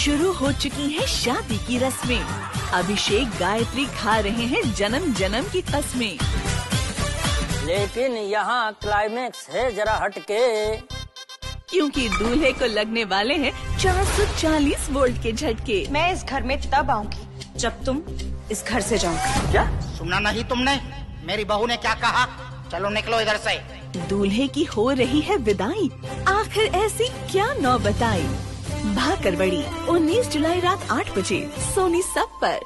शुरू हो चुकी है शादी की रस्में। अभिषेक गायत्री खा रहे हैं जन्म जन्म की कस्में लेकिन यहाँ क्लाइमेक्स है जरा हटके। क्योंकि दूल्हे को लगने वाले हैं 440 वोल्ट के झटके। मैं इस घर में तब आऊँगी जब तुम इस घर से जाओगे। क्या? सुना नहीं तुमने? मेरी बहू ने क्या कहा? चलो निकलो इधर से। दूल्हे की हो रही है विदाई। आखिर ऐसी क्या नौ बताई भाकर बड़ी 19 जुलाई रात आठ बजे सोनी सब पर।